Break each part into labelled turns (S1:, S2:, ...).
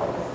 S1: Thank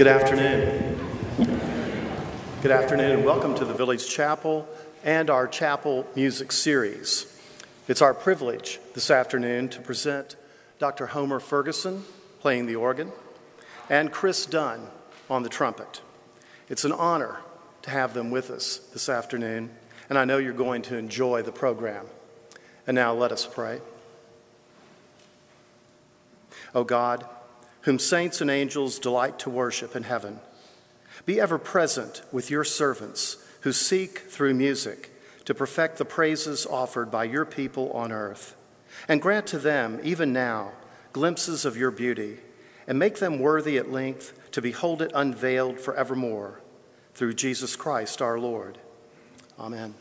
S1: Good afternoon. Good afternoon, and welcome to the Village Chapel and our chapel music series. It's our privilege this afternoon to present Dr. Homer Ferguson playing the organ and Chris Dunn on the trumpet. It's an honor to have them with us this afternoon, and I know you're going to enjoy the program. And now let us pray. O God, whom saints and angels delight to worship in heaven, be ever present with your servants who seek through music to perfect the praises offered by your people on earth. And grant to them, even now, glimpses of your beauty, and make them worthy at length to behold it unveiled forevermore. Through Jesus Christ our Lord. Amen.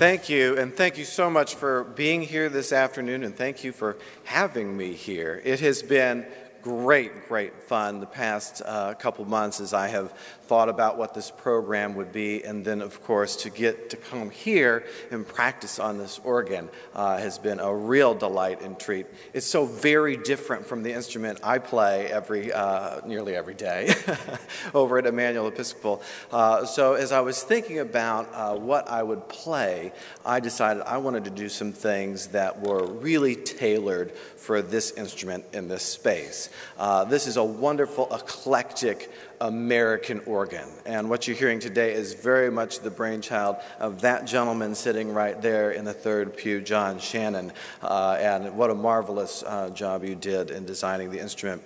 S2: Thank you, and thank you so much for being here this afternoon, and thank you for having me here. It has been great, great fun the past uh, couple months as I have thought about what this program would be, and then, of course, to get to come here and practice on this organ uh, has been a real delight and treat. It's so very different from the instrument I play every, uh, nearly every day over at Emmanuel Episcopal. Uh, so, as I was thinking about uh, what I would play, I decided I wanted to do some things that were really tailored for this instrument in this space. Uh, this is a wonderful, eclectic American organ. And what you're hearing today is very much the brainchild of that gentleman sitting right there in the third pew, John Shannon. Uh, and what a marvelous uh, job you did in designing the instrument.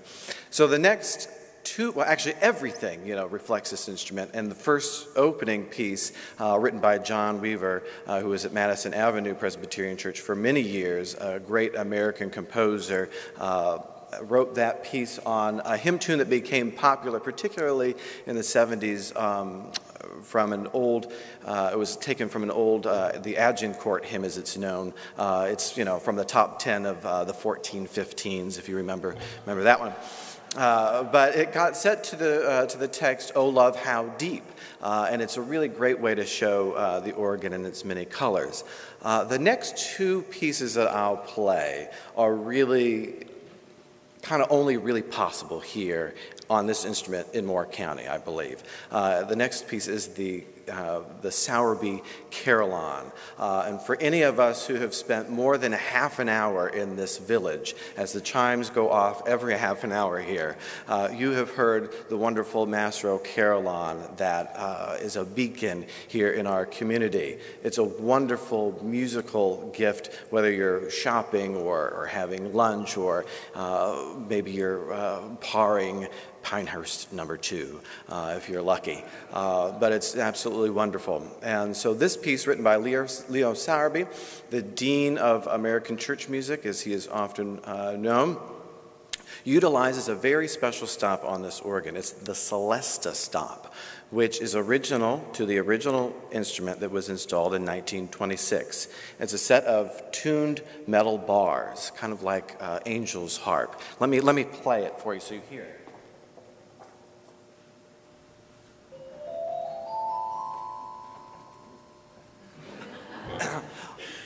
S2: So the next two, well, actually everything, you know, reflects this instrument. And the first opening piece, uh, written by John Weaver, uh, who was at Madison Avenue Presbyterian Church for many years, a great American composer. Uh, wrote that piece on a hymn tune that became popular, particularly in the 70s. Um, from an old, uh, it was taken from an old, uh, the Agincourt hymn as it's known. Uh, it's, you know, from the top 10 of uh, the 1415s, if you remember, remember that one. Uh, but it got set to the, uh, to the text, Oh Love, How Deep. and it's a really great way to show the organ in its many colors. the next two pieces that I'll play are really kind of only really possible here on this instrument in Moore County, I believe. Uh, the next piece is the uh, the Sowerby Carillon. Uh, and for any of us who have spent more than a half an hour in this village, as the chimes go off every half an hour here, uh, you have heard the wonderful Masro Carillon that uh, is a beacon here in our community. It's a wonderful musical gift, whether you're shopping or, or having lunch or uh, maybe you're parring Pinehurst number two, if you're lucky. But it's absolutely wonderful. And so this piece, written by Leo, Leo Sowerby, the Dean of American Church Music, as he is often uh, known, utilizes a very special stop on this organ. It's the Celesta stop, which is original to the original instrument that was installed in 1926. It's a set of tuned metal bars, kind of like uh, Angel's harp. Let me, let me play it for you so you hear it.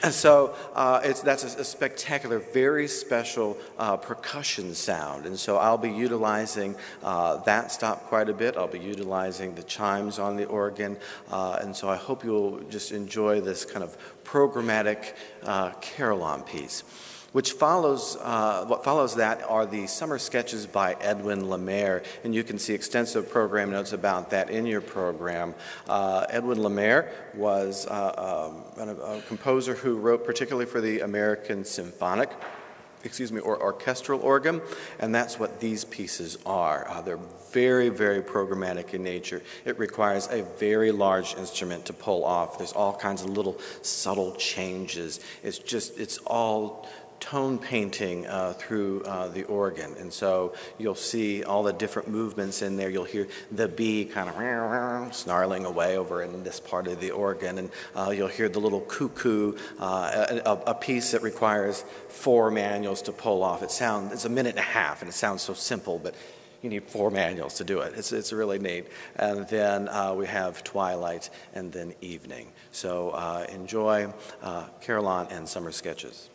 S2: And so uh, that's a, a, spectacular, very special uh, percussion sound. And so I'll be utilizing uh, that stop quite a bit. I'll be utilizing the chimes on the organ. Uh, and so I hope you'll just enjoy this kind of programmatic uh, carillon piece which follows, uh, what follows that are the summer sketches by Edwin Lemare, and you can see extensive program notes about that in your program. Uh, Edwin Lemare was uh, um, a, a composer who wrote particularly for the American Symphonic excuse me, or orchestral organ, and that's what these pieces are. Uh, they're very, very programmatic in nature. It requires a very large instrument to pull off. There's all kinds of little subtle changes. It's just, it's all tone painting uh, through uh, the organ. And so you'll see all the different movements in there. You'll hear the bee kind of snarling away over in this part of the organ. And uh, you'll hear the little cuckoo, uh, a, a, piece that requires four manuals to pull off. It sounds, it's a minute and a half, and it sounds so simple, but you need four manuals to do it. It's, it's really neat. And then uh, we have twilight and then evening. So uh, enjoy uh, Carillon and summer sketches.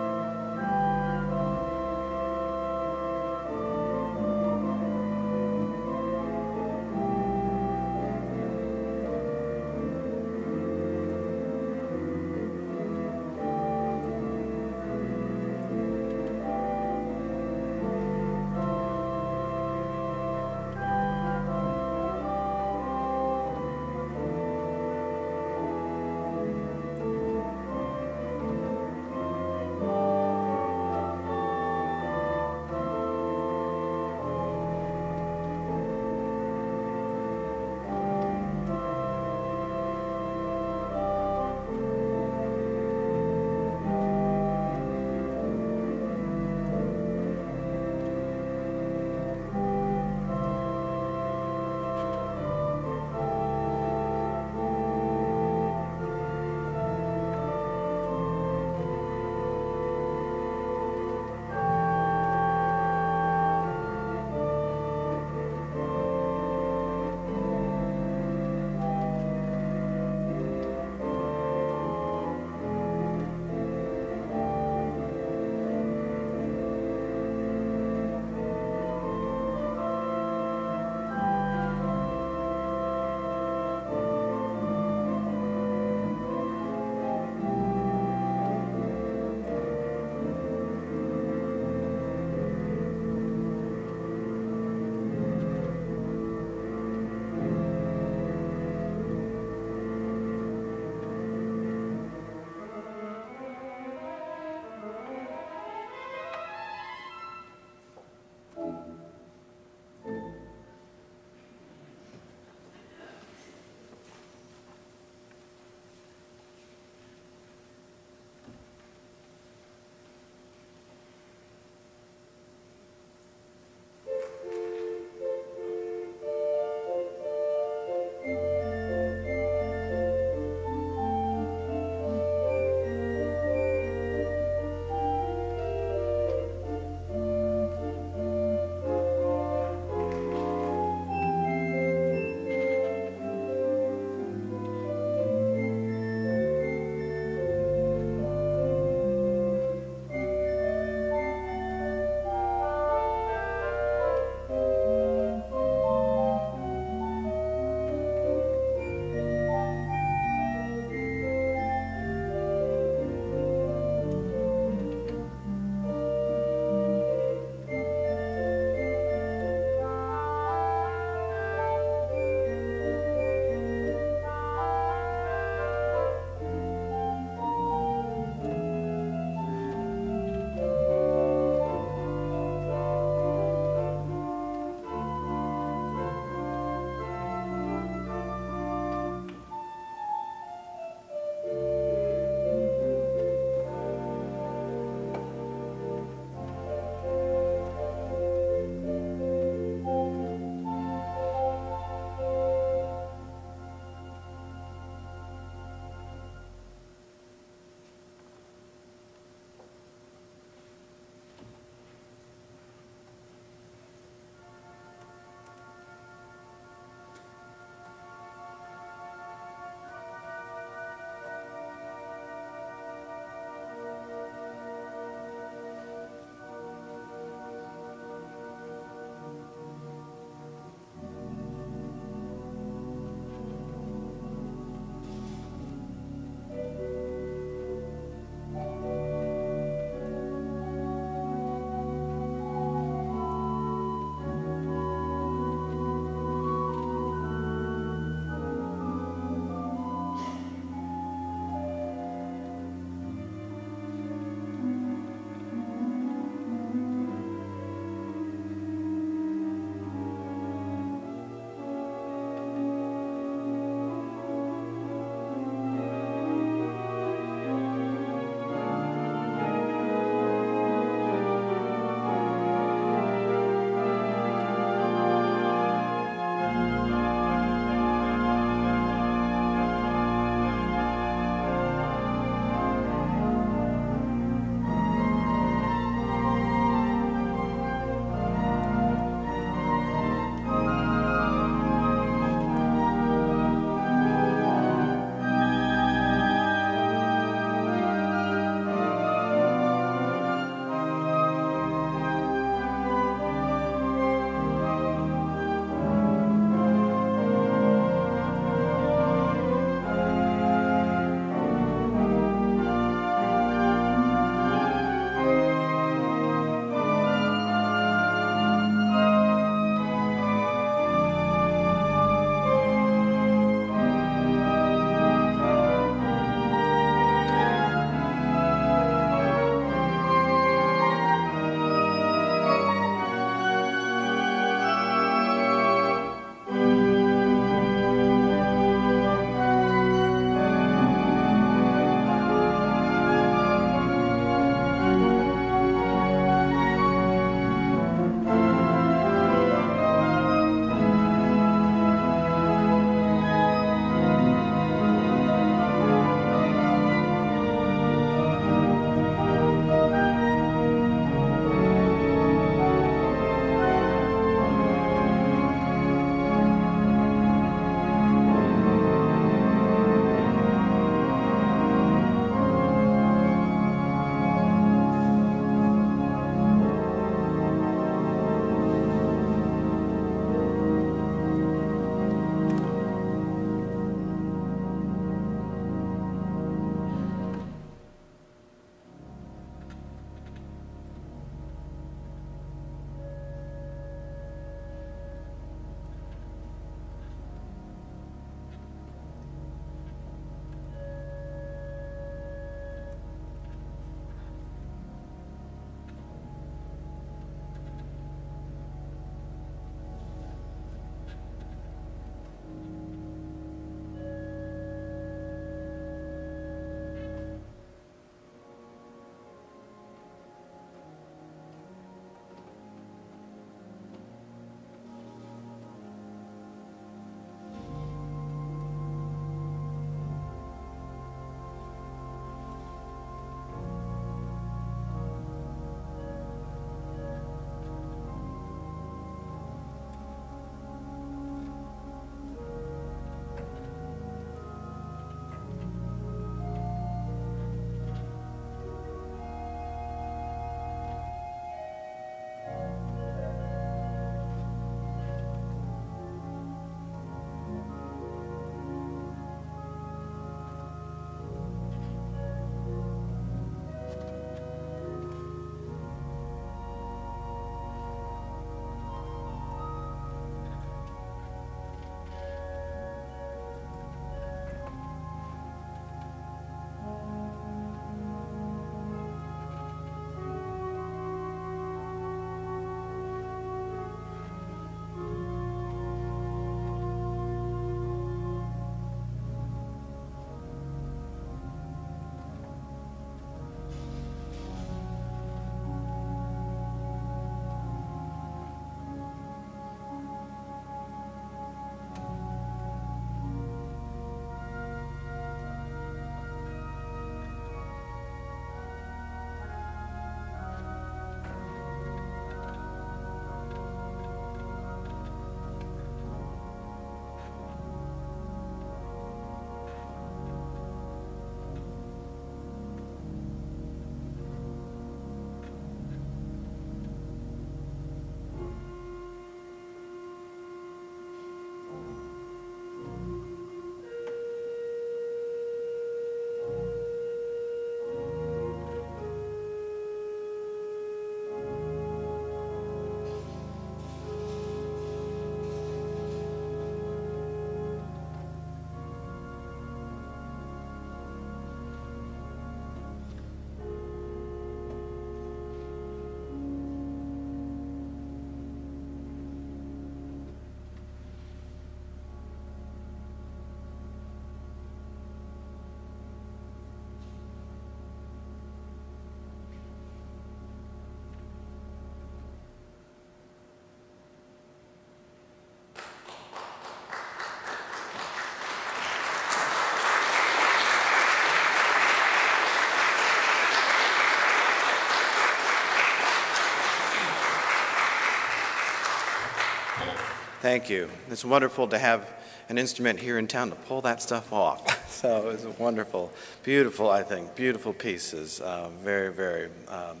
S2: Thank you. It's wonderful to have an instrument here in town to pull that stuff off. so it it's wonderful, beautiful, I think, beautiful pieces. Uh, very, very, um,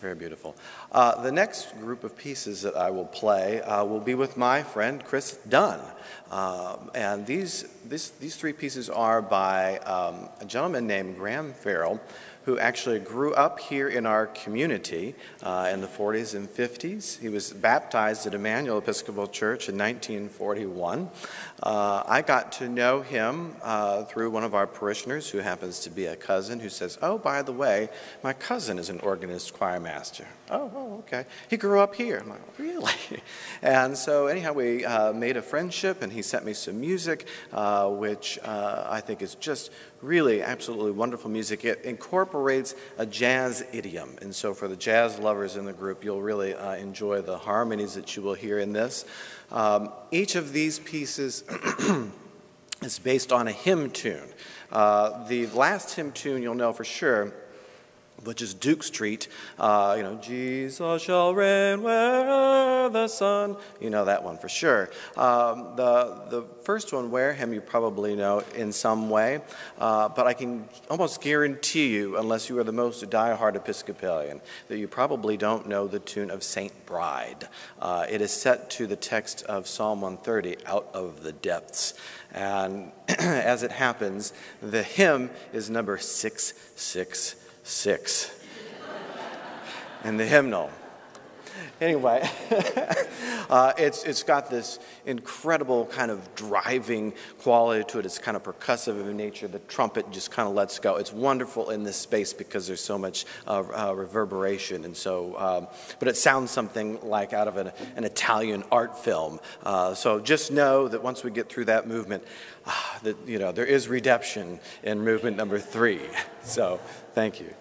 S2: very beautiful. Uh, the next group of pieces that I will play uh, will be with my friend Chris Dunn. Um, and these, this, these three pieces are by um, a gentleman named Graham Farrell who actually grew up here in our community uh, in the 40s and 50s. He was baptized at Emmanuel Episcopal Church in 1941. Uh, I got to know him uh, through one of our parishioners who happens to be a cousin who says, Oh, by the way, my cousin is an organist choir master. Oh, oh okay. He grew up here. I'm like, Really? And so, anyhow, we uh, made a friendship and he sent me some music, uh, which uh, I think is just really absolutely wonderful music. It incorporates a jazz idiom. And so, for the jazz lovers in the group, you'll really uh, enjoy the harmonies that you will hear in this. Um, each of these pieces is based on a hymn tune. Uh, the last hymn tune you'll know for sure which is Duke Street. Uh, you know, Jesus shall reign where the sun. You know that one for sure. Um, the the first one, Wareham, you probably know in some way, uh, but I can almost guarantee you, unless you are the most diehard Episcopalian, that you probably don't know the tune of Saint Bride. Uh, it is set to the text of Psalm 130, "Out of the depths." And as it happens, the hymn is number 666 six in the hymnal. Anyway, uh, it's, it's got this incredible kind of driving quality to it. It's kind of percussive in nature. The trumpet just kind of lets go. It's wonderful in this space because there's so much uh, uh, reverberation. And so, um, but it sounds something like out of an, an Italian art film. Uh, so just know that once we get through that movement, ah, that, you know, there is redemption in movement number three. So thank you.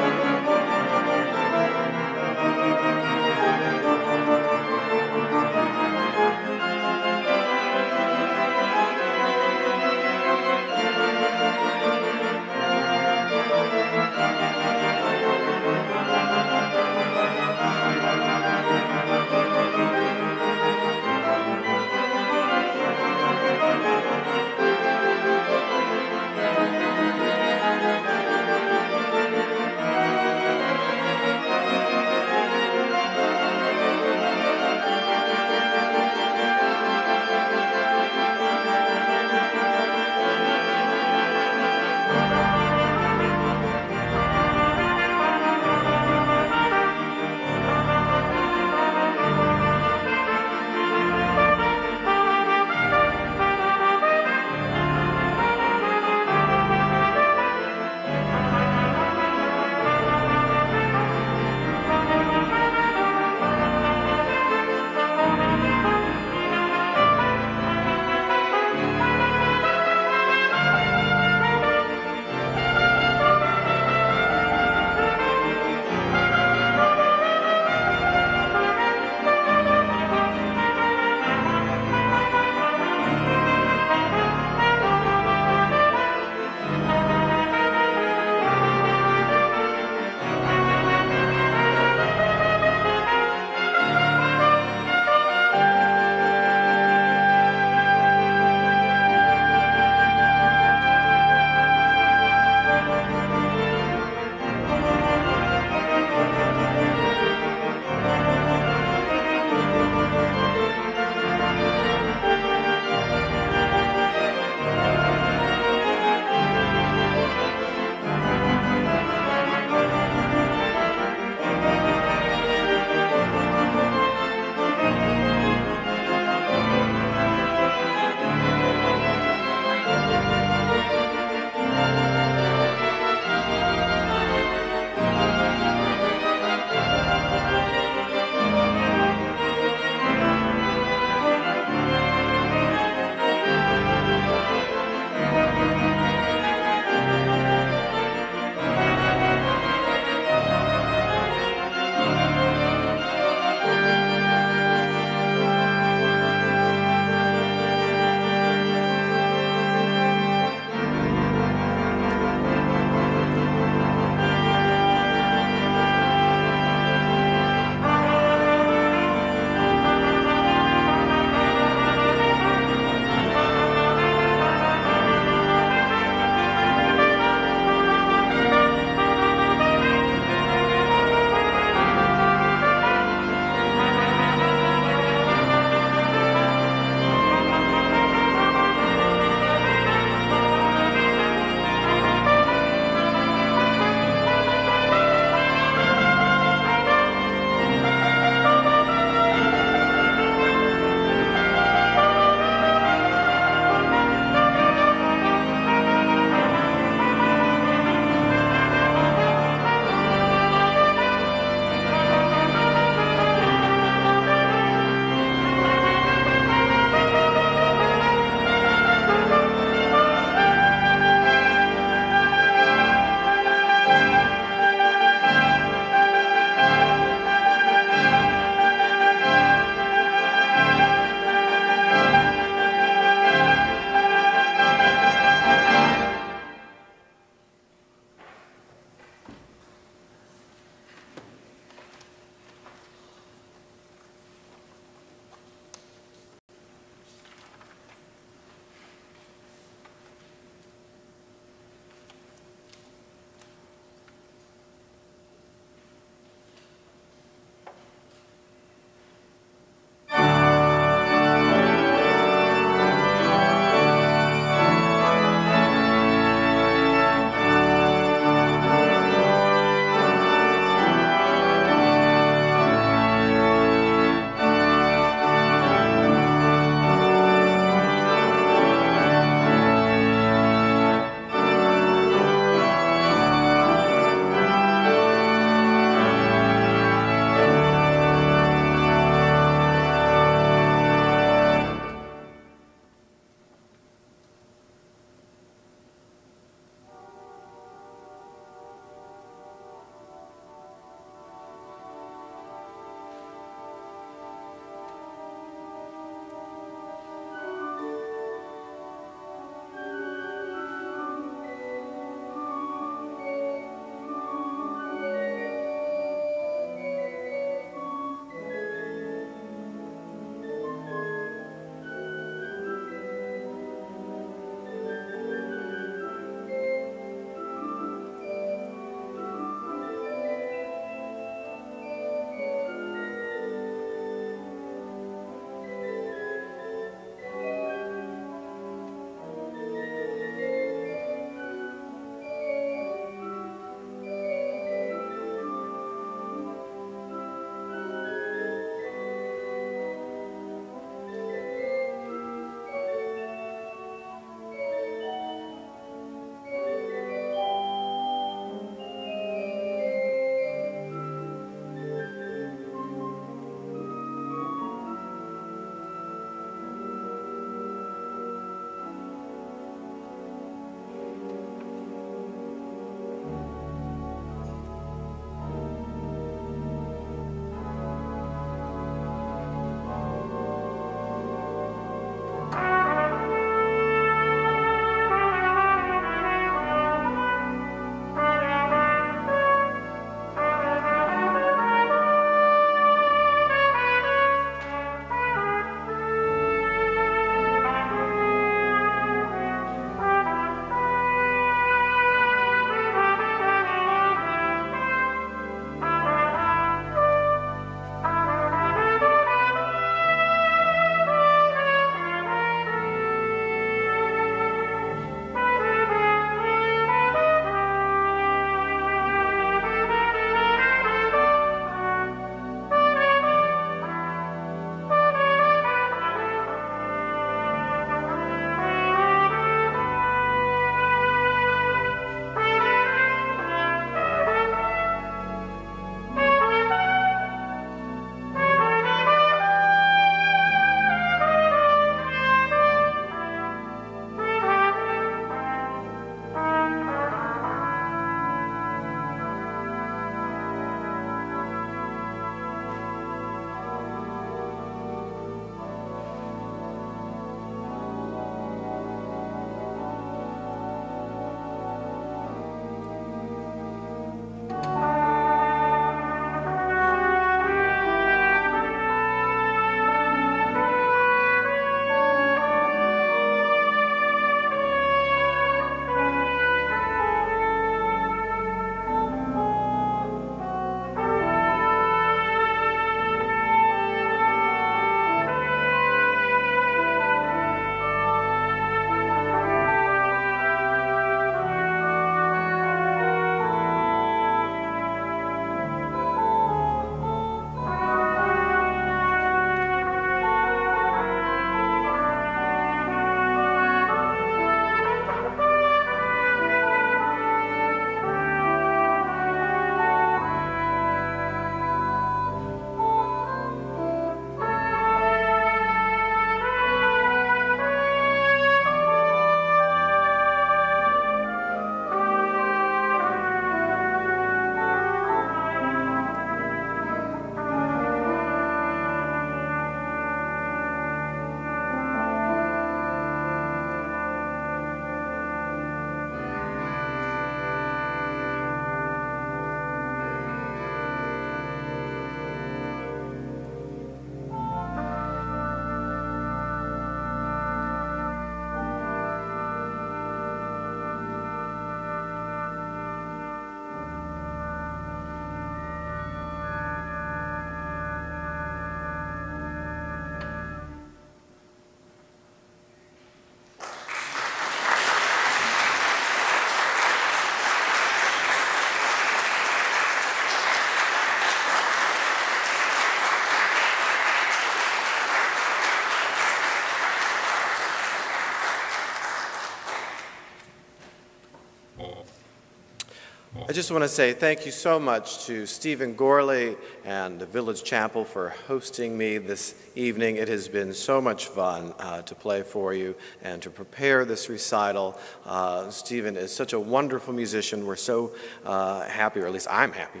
S2: I just want to say thank you so much to Stephen Gorley and the Village Chapel for hosting me this evening. It has been so much fun uh, to play for you and to prepare this recital. Uh, Stephen is such a wonderful musician. We're so uh, happy, or at least I'm happy,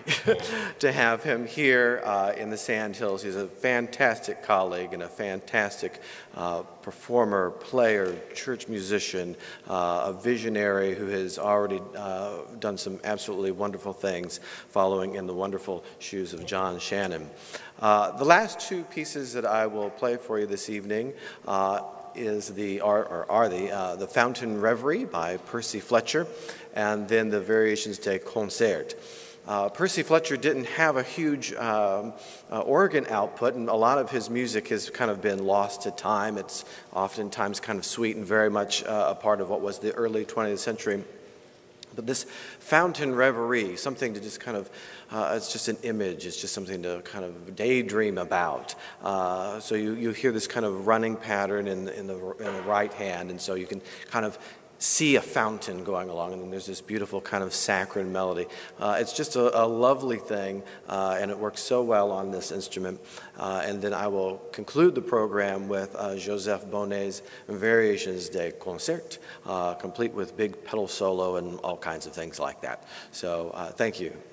S2: to have him here uh, in the Sandhills. He's a fantastic colleague and a fantastic uh, performer, player, church musician, uh, a visionary who has already done some absolutely wonderful things following in the wonderful shoes of John Shannon. Uh, the last two pieces that I will play for you this evening uh, is the are, or are the uh, the Fountain Reverie by Percy Fletcher, and then the Variations de Concert. Uh, Percy Fletcher didn't have a huge um, uh, organ output, and a lot of his music has kind of been lost to time. It's oftentimes kind of sweet and very much uh, a part of what was the early 20th century. But this fountain reverie, something to just kind of uh, it's just an image. It's just something to kind of daydream about. Uh, so you, you hear this kind of running pattern in, in, the, in the right hand, and so you can kind of see a fountain going along, and then there's this beautiful kind of saccharine melody. Uh, it's just a, a lovely thing, uh, and it works so well on this instrument. Uh, and then I will conclude the program with uh, Joseph Bonnet's Variations de Concert, uh, complete with big pedal solo and all kinds of things like that. So uh, thank you.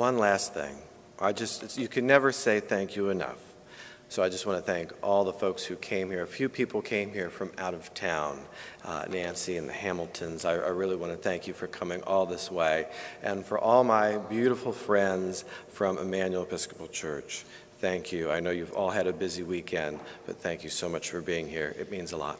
S2: One last thing. I just, you can never say thank you enough. So I just want to thank all the folks who came here. A few people came here from out of town, uh, Nancy and the Hamiltons. I, I really want to thank you for coming all this way. And for all my beautiful friends from Emmanuel Episcopal Church, thank you. I know you've all had a busy weekend, but thank you so much for being here. It means a lot.